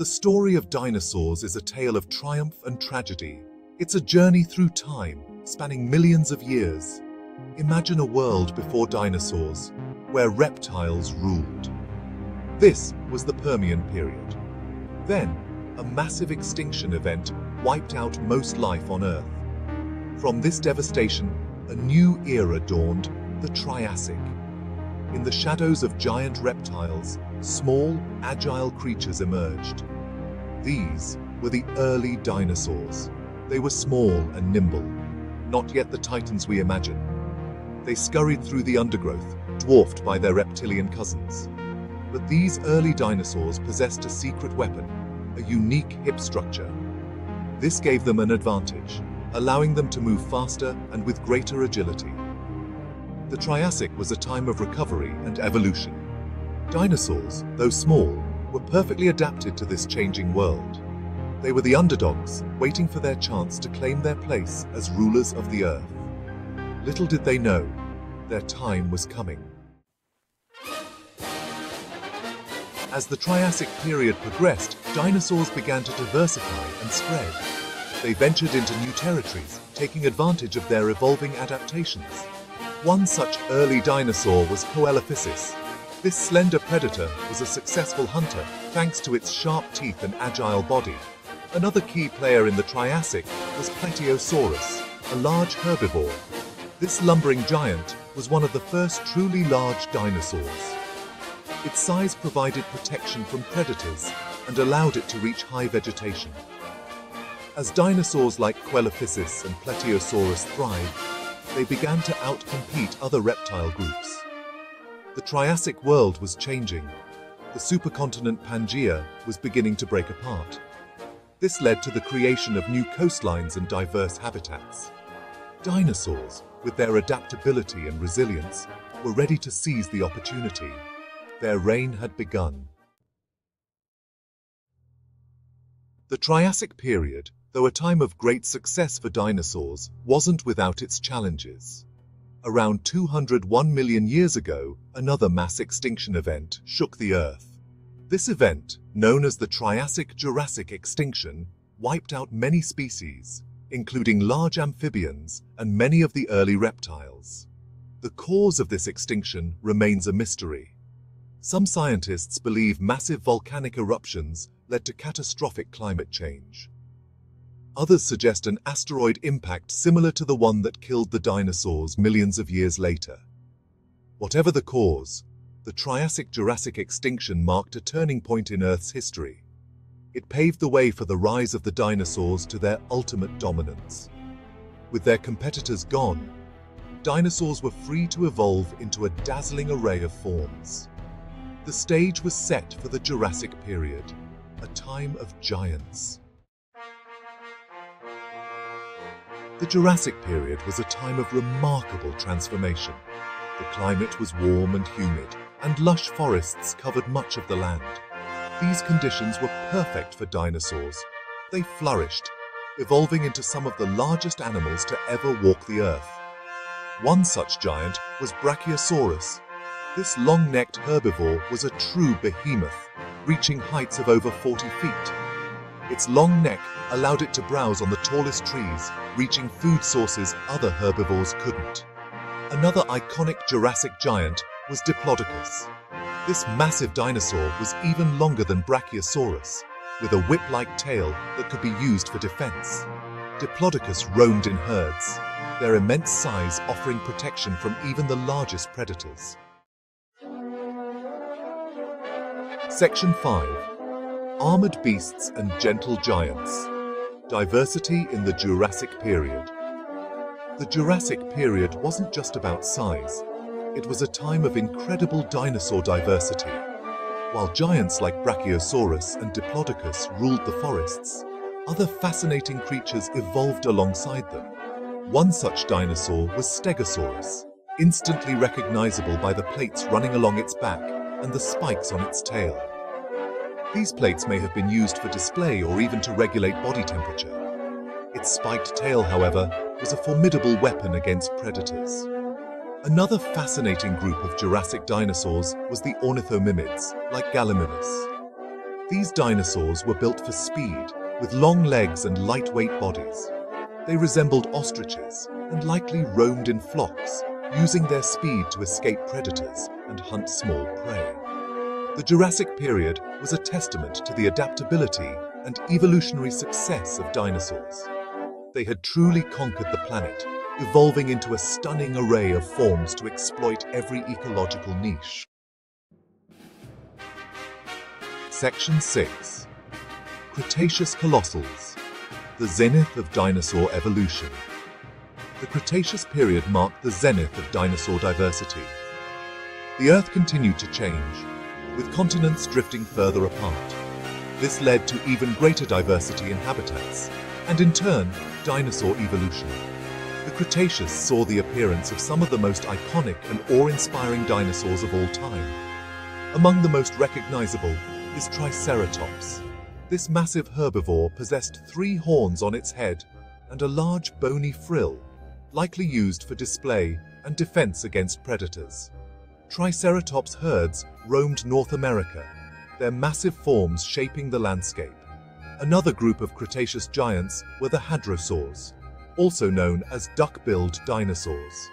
The story of dinosaurs is a tale of triumph and tragedy. It's a journey through time, spanning millions of years. Imagine a world before dinosaurs, where reptiles ruled. This was the Permian period. Then, a massive extinction event wiped out most life on Earth. From this devastation, a new era dawned, the Triassic. In the shadows of giant reptiles, small, agile creatures emerged. These were the early dinosaurs. They were small and nimble, not yet the titans we imagine. They scurried through the undergrowth, dwarfed by their reptilian cousins. But these early dinosaurs possessed a secret weapon, a unique hip structure. This gave them an advantage, allowing them to move faster and with greater agility. The Triassic was a time of recovery and evolution. Dinosaurs, though small, were perfectly adapted to this changing world. They were the underdogs, waiting for their chance to claim their place as rulers of the Earth. Little did they know, their time was coming. As the Triassic period progressed, dinosaurs began to diversify and spread. They ventured into new territories, taking advantage of their evolving adaptations. One such early dinosaur was Coelophysis. This slender predator was a successful hunter thanks to its sharp teeth and agile body. Another key player in the Triassic was Plateosaurus, a large herbivore. This lumbering giant was one of the first truly large dinosaurs. Its size provided protection from predators and allowed it to reach high vegetation. As dinosaurs like Coelophysis and Plateosaurus thrived, they began to outcompete other reptile groups. The Triassic world was changing. The supercontinent Pangaea was beginning to break apart. This led to the creation of new coastlines and diverse habitats. Dinosaurs, with their adaptability and resilience, were ready to seize the opportunity. Their reign had begun. The Triassic period, though a time of great success for dinosaurs, wasn't without its challenges. Around 201 million years ago, another mass extinction event shook the Earth. This event, known as the Triassic-Jurassic extinction, wiped out many species, including large amphibians and many of the early reptiles. The cause of this extinction remains a mystery. Some scientists believe massive volcanic eruptions led to catastrophic climate change. Others suggest an asteroid impact similar to the one that killed the dinosaurs millions of years later. Whatever the cause, the Triassic-Jurassic extinction marked a turning point in Earth's history. It paved the way for the rise of the dinosaurs to their ultimate dominance. With their competitors gone, dinosaurs were free to evolve into a dazzling array of forms. The stage was set for the Jurassic period, a time of giants. The Jurassic period was a time of remarkable transformation. The climate was warm and humid, and lush forests covered much of the land. These conditions were perfect for dinosaurs. They flourished, evolving into some of the largest animals to ever walk the earth. One such giant was Brachiosaurus. This long-necked herbivore was a true behemoth, reaching heights of over 40 feet. Its long neck allowed it to browse on the tallest trees, reaching food sources other herbivores couldn't. Another iconic Jurassic giant was Diplodocus. This massive dinosaur was even longer than Brachiosaurus, with a whip-like tail that could be used for defense. Diplodocus roamed in herds, their immense size offering protection from even the largest predators. Section 5 Armored Beasts and Gentle Giants Diversity in the Jurassic Period The Jurassic period wasn't just about size. It was a time of incredible dinosaur diversity. While giants like Brachiosaurus and Diplodocus ruled the forests, other fascinating creatures evolved alongside them. One such dinosaur was Stegosaurus, instantly recognizable by the plates running along its back and the spikes on its tail. These plates may have been used for display or even to regulate body temperature. Its spiked tail, however, was a formidable weapon against predators. Another fascinating group of Jurassic dinosaurs was the ornithomimids, like Gallimimus. These dinosaurs were built for speed, with long legs and lightweight bodies. They resembled ostriches and likely roamed in flocks, using their speed to escape predators and hunt small prey. The Jurassic period was a testament to the adaptability and evolutionary success of dinosaurs. They had truly conquered the planet, evolving into a stunning array of forms to exploit every ecological niche. Section 6 Cretaceous Colossals The Zenith of Dinosaur Evolution The Cretaceous period marked the zenith of dinosaur diversity. The Earth continued to change, with continents drifting further apart. This led to even greater diversity in habitats, and in turn, dinosaur evolution. The Cretaceous saw the appearance of some of the most iconic and awe-inspiring dinosaurs of all time. Among the most recognizable is Triceratops. This massive herbivore possessed three horns on its head and a large bony frill, likely used for display and defense against predators. Triceratops herds roamed North America, their massive forms shaping the landscape. Another group of Cretaceous giants were the hadrosaurs, also known as duck-billed dinosaurs.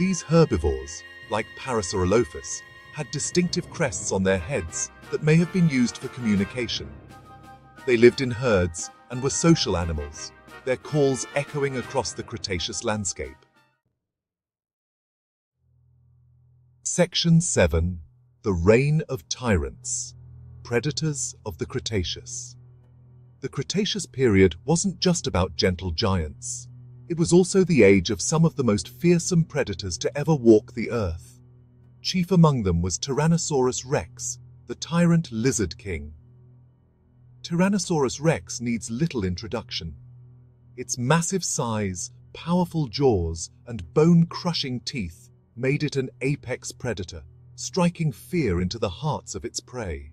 These herbivores, like Parasaurolophus, had distinctive crests on their heads that may have been used for communication. They lived in herds and were social animals, their calls echoing across the Cretaceous landscape. Section 7 The Reign of Tyrants Predators of the Cretaceous The Cretaceous period wasn't just about gentle giants. It was also the age of some of the most fearsome predators to ever walk the earth. Chief among them was Tyrannosaurus rex, the tyrant lizard king. Tyrannosaurus rex needs little introduction. Its massive size, powerful jaws, and bone-crushing teeth made it an apex predator, striking fear into the hearts of its prey.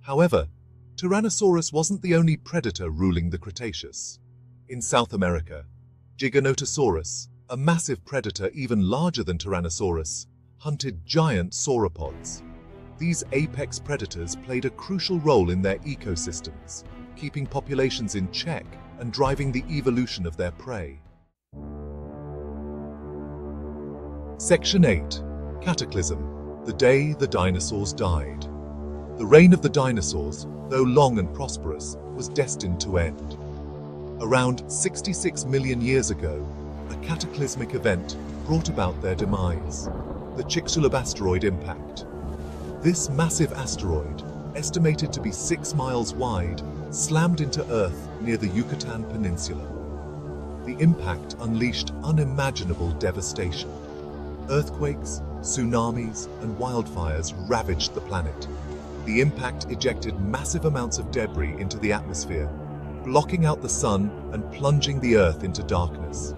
However, Tyrannosaurus wasn't the only predator ruling the Cretaceous. In South America, Giganotosaurus, a massive predator even larger than Tyrannosaurus, hunted giant sauropods. These apex predators played a crucial role in their ecosystems, keeping populations in check and driving the evolution of their prey. Section 8 Cataclysm The Day the Dinosaurs Died the reign of the dinosaurs, though long and prosperous, was destined to end. Around 66 million years ago, a cataclysmic event brought about their demise, the Chicxulub asteroid impact. This massive asteroid, estimated to be six miles wide, slammed into Earth near the Yucatan Peninsula. The impact unleashed unimaginable devastation. Earthquakes, tsunamis, and wildfires ravaged the planet. The impact ejected massive amounts of debris into the atmosphere, blocking out the sun and plunging the Earth into darkness.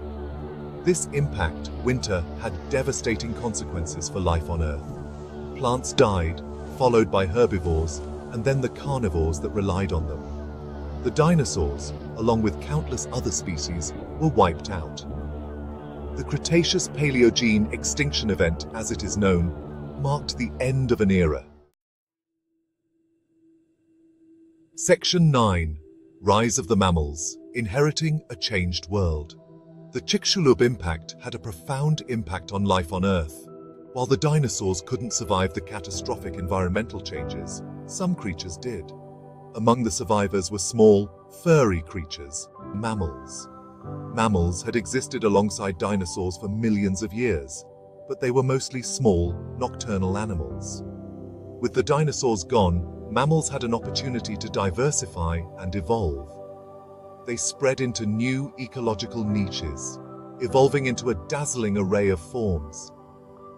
This impact, winter, had devastating consequences for life on Earth. Plants died, followed by herbivores, and then the carnivores that relied on them. The dinosaurs, along with countless other species, were wiped out. The Cretaceous-Paleogene extinction event, as it is known, marked the end of an era. Section 9 Rise of the Mammals Inheriting a Changed World. The Chicxulub impact had a profound impact on life on Earth. While the dinosaurs couldn't survive the catastrophic environmental changes, some creatures did. Among the survivors were small, furry creatures, mammals. Mammals had existed alongside dinosaurs for millions of years, but they were mostly small, nocturnal animals. With the dinosaurs gone, mammals had an opportunity to diversify and evolve. They spread into new ecological niches, evolving into a dazzling array of forms.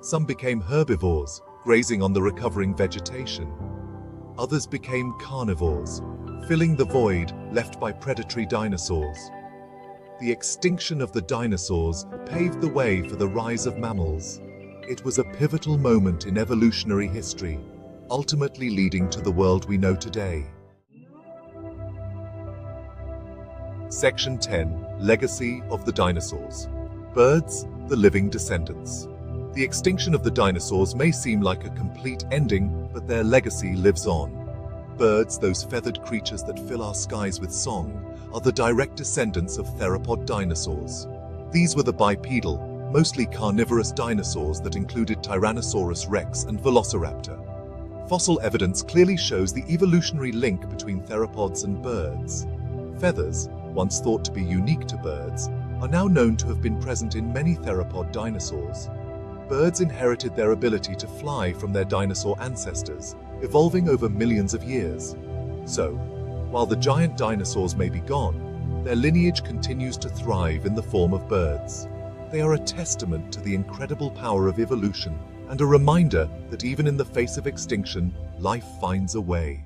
Some became herbivores, grazing on the recovering vegetation. Others became carnivores, filling the void left by predatory dinosaurs. The extinction of the dinosaurs paved the way for the rise of mammals. It was a pivotal moment in evolutionary history ultimately leading to the world we know today. Section 10 Legacy of the Dinosaurs Birds, the Living Descendants. The extinction of the dinosaurs may seem like a complete ending, but their legacy lives on. Birds, those feathered creatures that fill our skies with song, are the direct descendants of theropod dinosaurs. These were the bipedal, mostly carnivorous dinosaurs that included Tyrannosaurus rex and Velociraptor. Fossil evidence clearly shows the evolutionary link between theropods and birds. Feathers, once thought to be unique to birds, are now known to have been present in many theropod dinosaurs. Birds inherited their ability to fly from their dinosaur ancestors, evolving over millions of years. So, while the giant dinosaurs may be gone, their lineage continues to thrive in the form of birds. They are a testament to the incredible power of evolution and a reminder that even in the face of extinction, life finds a way.